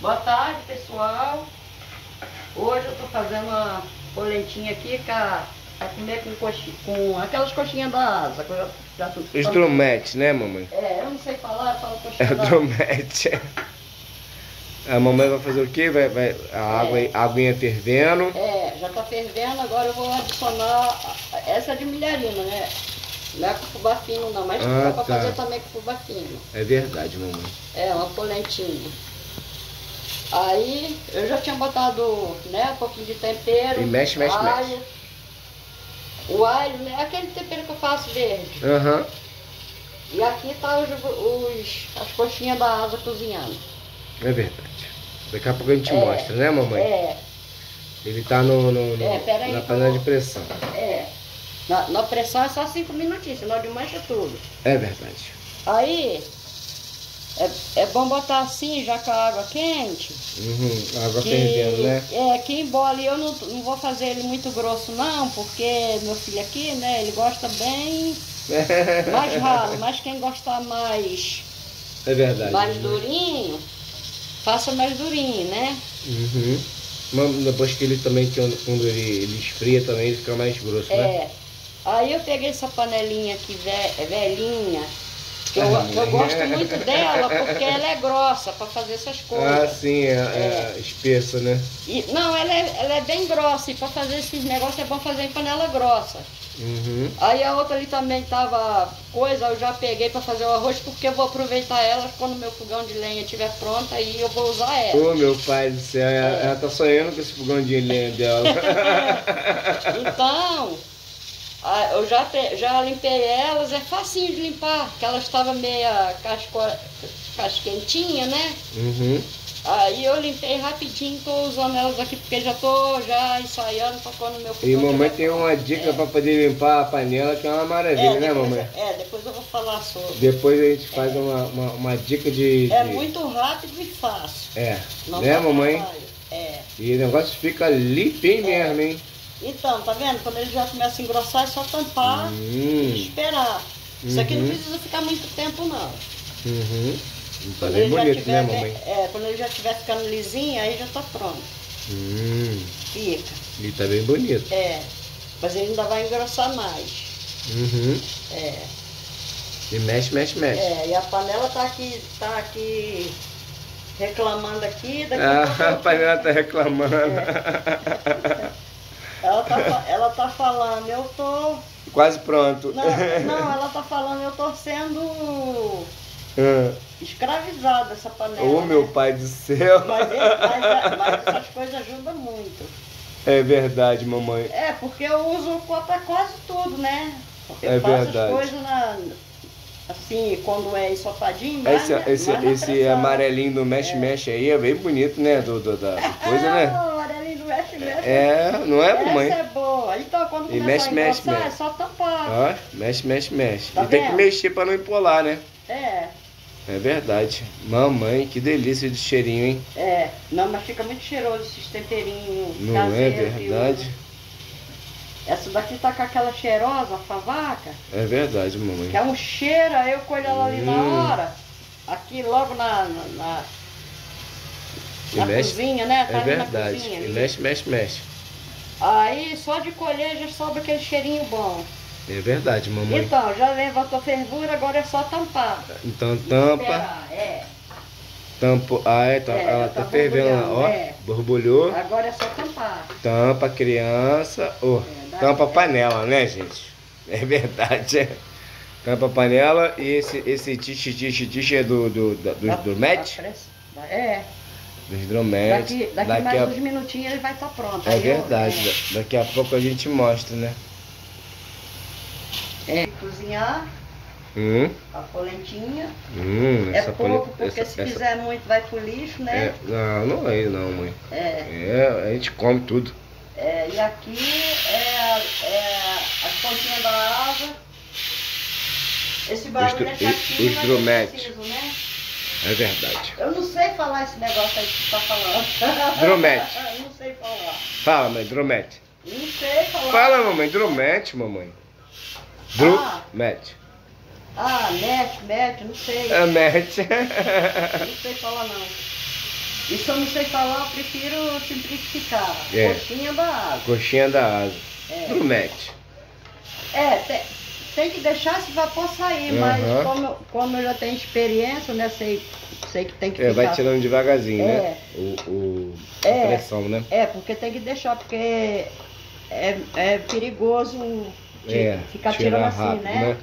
Boa tarde, pessoal. Hoje eu tô fazendo uma polentinha aqui pra, pra comer com, coxinha, com aquelas coxinhas da asa. já Os né, mamãe? É, eu não sei falar, eu falo É coxinha o da asa. drumete. A mamãe vai fazer o quê? Vai, vai, a água, a aguinha fervendo. É, já tá fervendo, agora eu vou adicionar. Essa é de milharina, né? Não é com fubá fino não, mas Ah, dá pra tá. fazer também com fubá fino. É verdade, mamãe. É, uma polentinha. Aí eu já tinha botado, né, um pouquinho de tempero. E mexe, mexe, alho. O alho, né, aquele tempero que eu faço verde. Aham. E aqui tá os, os- as coxinhas da asa cozinhando. É verdade. Daqui a pouco a gente É, mostra, né, mamãe? É, Ele tá no, no, no- É, na panela de pressão. é. Na, na pressão é só cinco minutinhos, senão desmancha tudo. É verdade. Aí é, é bom botar assim, já com a água quente. Uhum. Água que- fervendo, né? É, que embole eu não, não vou fazer ele muito grosso não, porque meu filho aqui, né, ele gosta bem mais ralo, mas quem gostar mais, É verdade. mais mamãe. durinho, faça mais durinho, né? Uhum. Mas Depois que ele também, quando ele, ele esfria também, ele fica mais grosso, né? É. Aí eu peguei essa panelinha aqui ve- velhinha, eu, Ah, que eu gosto muito dela, porque ela é grossa para fazer essas Ah, coisas. sim, é, é espessa, né? E, não, ela é, ela é bem grossa, e para fazer esses negócios é bom fazer em panela grossa. Uhum. Aí a outra ali também tava coisa, eu já peguei para fazer o arroz, porque eu vou aproveitar ela quando meu fogão de lenha estiver pronto, aí eu vou usar ela. Ô meu pai do céu, ela, ela tá sonhando com esse fogão de lenha dela. Então, eu já, já limpei elas, é facinho de limpar, porque elas estavam meia casco, casquentinha, né? uhum. Aí eu limpei rapidinho, tô usando elas aqui, porque já tô já ensaiando para quando meu E mamãe tem uma dica pra poder limpar a panela que é uma maravilha, é, né mamãe? É, depois eu vou falar sobre. Depois a gente faz uma, uma, uma dica de. É de- muito rápido e fácil. É, Não né mamãe? trabalho. É. E o negócio fica limpinho mesmo, hein? Então, tá vendo? Quando ele já começa a engrossar, é só tampar e Hum, esperar. Isso aqui não Uhum. precisa ficar muito tempo, não. uhum. Tá Quando bem bonito, tiver né mamãe? É, quando ele já estiver ficando lisinho, aí já tá pronto. Hum, Fica. e tá bem bonito. É. Mas ele ainda vai engrossar mais. Uhum. É. E mexe, mexe, mexe. É, e a panela tá aqui, tá aqui reclamando aqui, daqui Ah, a panela tá reclamando. Ela, tá, ela tá falando, eu tô. Quase pronto. Não, não, ela tá falando, eu tô sendo Ah, escravizada essa panela. Ô meu né? pai do céu. Mas, mas- mas essas coisas ajudam muito. É verdade, mamãe. É, porque eu uso pra quase tudo, né? Eu É faço verdade. as coisas na, assim, quando é ensopadinho, mais Esse, esse, mais na esse amarelinho do mexe-mexe aí é bem bonito, né? Do, do- da coisa, né? Mexe, mexe. É, não é, mamãe? Essa é boa. Então, quando E mexe, mexe, engrossar, mexe. é só tampar. Ó, mexe, mexe, mexe. Tá e tem que vendo? mexer pra não empolar, né? É, É verdade. Mamãe, que delícia de cheirinho, hein? é. Não, mas fica muito cheiroso esses temperinhos Não é verdade? usa. Essa daqui tá com aquela cheirosa, a favaca, É verdade, mamãe. que é um cheiro, aí eu colho ela ali Hum. na hora. Aqui logo na, na, na, na mexe- cozinha, né? Tá É verdade. cozinha. E mexe, mexe, mexe. Aí só de colher já sobra aquele cheirinho bom. É verdade, mamãe. Então, já levantou fervura, agora é só tampar. Então tampa, Esperar, é. tampa. Ah, é, tá, É, ela tá tá fervendo ó. é. Borbulhou. Agora é só tampar. Tampa criança. Oh, É, tampa a panela, né, gente? É verdade. Tampa a panela e esse, esse tiche, tiche, tiche é do, do, dos drometes? da pressa- É. Dos drometes. Daqui, daqui, Daqui mais a- uns minutinhos ele vai estar pronto. É Aí eu- verdade. da- Daqui a pouco a gente mostra, né? É. é. Cozinhar Hum, a polentinha. hum, É pouco, porque essa- se essa- fizer muito vai pro lixo, É, né? não, não é não, mãe. É. É, a gente come tudo. É, e aqui é, é as pontinhas da asa. Esse barulho dro- é chatinho, mas é preciso, né? É verdade. Eu não sei falar esse negócio aí que você tá falando. Dromete. Eu não sei falar. Fala, mãe, dromete. Não sei falar. Fala, mamãe, dromete, mamãe. Dromete. Ah, mete, mete, não sei. É, mete. Não sei falar não. E se eu não sei falar, eu prefiro simplificar. É. Coxinha da asa. Coxinha da asa. É, é tem, tem que deixar esse vapor sair, mas Aham. como, eu- como eu já tenho experiência, né? Sei, sei que tem que É, vai tirando devagarzinho, né? É. O, o, a É. pressão, né? É, porque tem que deixar, porque é, é perigoso É, ficar tirando assim, rápido, né?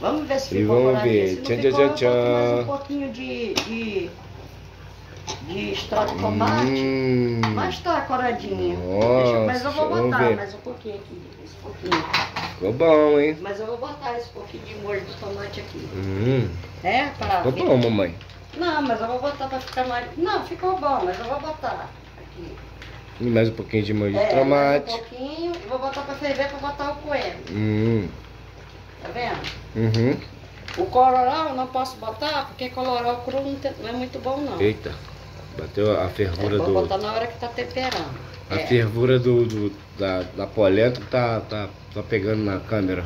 Vamos ver se E ficou vamos ver. Tchan, ficou, tchan, tchan. um pouquinho de, de, de extrato de tomate. Hum, Mas tá. Nossa, Deixa- mas eu vou botar mais um pouquinho aqui. Esse pouquinho. ficou bom, hein? Mas eu vou botar esse pouquinho de molho de tomate aqui. Hum, É, pra. ficou bom, mamãe. Não, mas eu vou botar pra ficar mais. Não, ficou bom, mas eu vou botar aqui. E mais um pouquinho de molho de É, mais tomate. um pouquinho e vou botar pra ferver pra botar o coentro. Hum, Tá vendo? uhum. O colorau eu não posso botar porque colorau cru não é muito bom não. Eita, bateu a É, fervura vou do. botar na hora que tá temperando. A É. fervura do, do- da, da polenta tá, tá, tá pegando na câmera.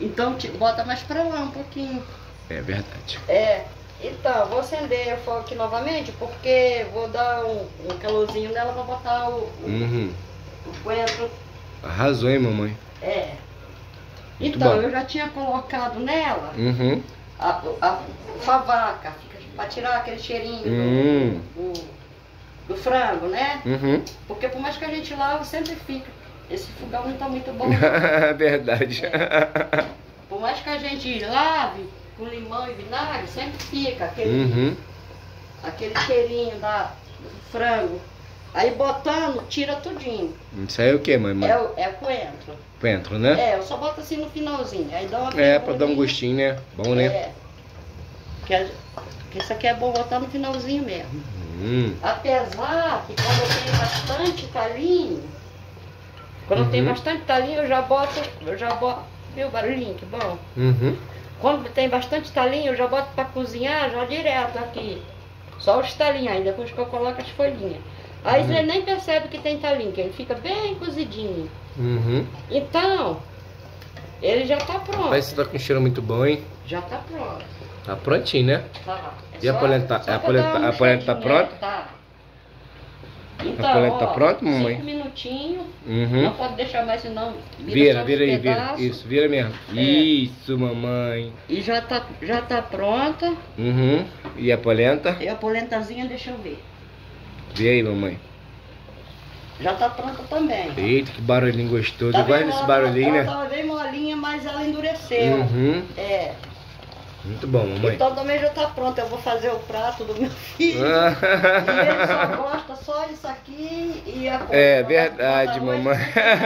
Então te- bota mais pra lá um pouquinho. É verdade. É. Então, vou acender o fogo aqui novamente porque vou dar um, um calorzinho nela pra botar o, o, Uhum. o coentro. Arrasou, hein, mamãe? É. Muito Então, bom. eu já tinha colocado nela Uhum. a, a favaca, pra tirar aquele cheirinho Hum. do, do, do frango, né? Uhum. Porque por mais que a gente lave, sempre fica. Esse fogão não tá muito bom. verdade. Por mais que a gente lave com limão e vinagre, sempre fica aquele, Uhum. aquele cheirinho da, do frango. Aí botando, tira tudinho. Isso aí é o que, mãe? É, o- é coentro. Coentro, né? É, eu só boto assim no finalzinho. Aí dá uma É, pra dar um gostinho, né? Bom, né? É. Isso aqui é bom botar no finalzinho mesmo. Hum. Apesar que quando eu tenho bastante talinho, quando eu tenho Uhum. bastante talinho, eu já boto, eu já boto, viu o barulhinho, que bom? Uhum. Quando tem bastante talinho, eu já boto pra cozinhar já direto aqui. Só os talinhos aí, depois que eu coloco as folhinhas. Aí Uhum. você nem percebe que tem talinho, que ele fica bem cozidinho. Uhum. Então, ele já tá pronto. Mas isso tá com cheiro muito bom, hein? Já tá pronto. Tá prontinho, né? Tá. É E a polenta- só a polenta- a polenta tá pronta? Tá. Então, polenta tá ó, pronta, mamãe? Cinco minutinhos. Uhum. Não pode deixar mais senão Vira, os vira aí, vira. Isso, vira mesmo. É. Isso, mamãe. E já tá, já tá pronta. Uhum. E a polenta? E a polentazinha, deixa eu ver. Vê aí, mamãe. Já tá pronta também. Eita, que barulhinho gostoso. Tá Eu gosto desse Ela- barulhinho, ela né? tava bem molinha, mas ela endureceu. Uhum. É. Muito bom, mamãe. Então também já tá pronto. Eu vou fazer o prato do meu filho. E ele só gosta só disso aqui e a É polenta. verdade, mamãe.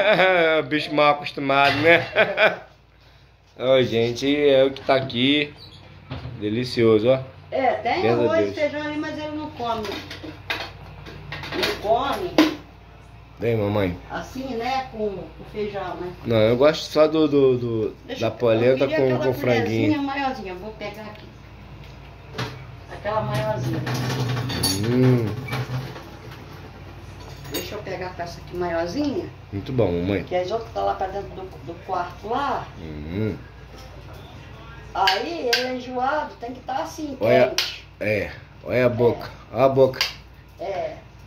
Bicho mal acostumado, né? Ó, gente, é o que tá aqui. Delicioso, ó. É, tem Graças arroz e feijão ali, mas ele não come. Não come Vem, mamãe. assim, né? Com o feijão, né? Não, eu gosto só do, do, do- da polenta com, com franguinho. maiorzinha, vou pegar aqui. Aquela maiorzinha. Hum, Deixa eu pegar com essa aqui maiorzinha, muito bom, mamãe. que as outras tá lá pra dentro do, do quarto lá. Hum, Aí ele é enjoado, tem que estar assim, Olha. quente. é, olha a boca. Olha a boca.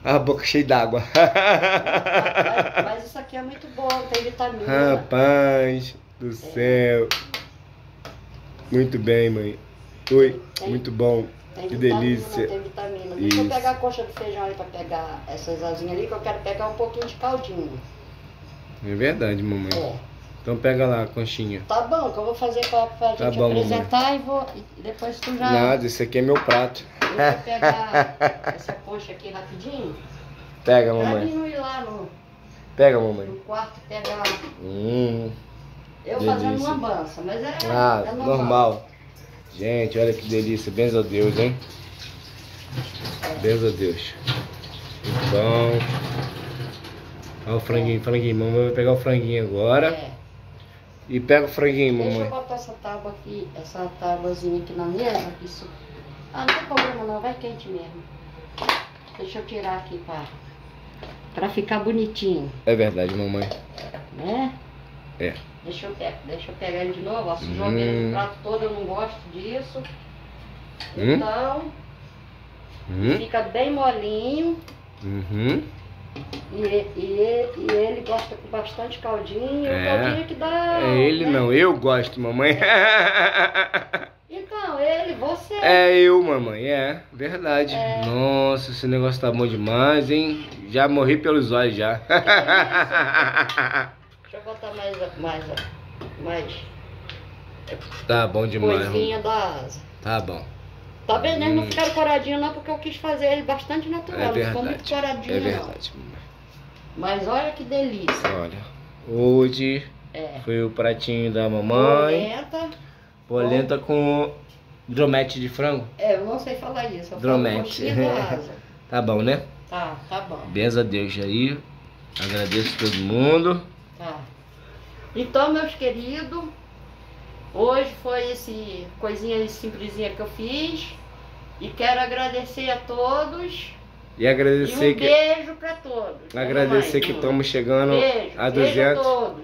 É. A boca cheia d'água. Mas, mas isso aqui é muito bom, tem vitamina. Rapaz do céu. Muito bem, mãe. Oi, muito bom. Tem Que vitamina, delícia. Tem vitamina. Deixa eu Isso. pegar a coxa do feijão aí pra pegar essas asinhas ali, que eu quero pegar um pouquinho de caldinho. É verdade, mamãe. É. Então pega lá a conchinha. Tá bom, que eu vou fazer pra, pra Tá gente bom, apresentar e vou. E depois tu já. Nada, esse aqui é meu prato. Eu pegar essa coxa aqui rapidinho. Pega, Pra mamãe. mim não ir lá no, Pega, mamãe. no quarto pegar. Hum. Eu Delícia. fazendo uma bança, mas é, Ah, é normal. normal. Gente, olha que delícia. Benza a Deus, hein? Benza a Deus. Bom. Olha o franguinho, franguinho. Mamãe vai pegar o franguinho agora. É. E pega o franguinho, Deixa eu mamãe. botar essa tábua aqui, essa tábuazinha aqui na mesa. Isso... Ah, não tem problema não, vai quente mesmo. Deixa eu tirar aqui pra, pra ficar bonitinho, É verdade, mamãe. né? É. Deixa eu, deixa eu pegar ele de novo, ó. Se Hum. ele no prato todo, eu não gosto disso. Hum? Então, Hum? Fica bem molinho. Uhum. E, e, e ele gosta com bastante caldinho. É. Caldinho que dá. É ele né? não, eu gosto, mamãe. É eu, mamãe, é, verdade. É. Nossa, esse negócio tá bom demais, hein? Já morri pelos olhos já. Deixa eu botar mais, mais, mais tá bom demais. coisinha da asa. Tá bom. Tá vendo? Eles não Hum. ficaram coradinhos não, porque eu quis fazer ele bastante natural. É não ficou muito verdade. coradinho É não. verdade, mamãe. Mas olha que delícia. Olha, hoje É. foi o pratinho da mamãe. Polenta. Polenta com dromete de frango. É, eu não sei falar isso. Eu Dromete. Tá bom, né? Tá, tá bom. Benza a Deus aí. Agradeço todo mundo. Tá. Então, meus queridos, hoje foi esse coisinha simplesinha que eu fiz. E quero agradecer a todos. E E agradecer um que beijo pra todos. agradecer Mamãe, que estamos chegando Beijo, a beijo a 200. todos.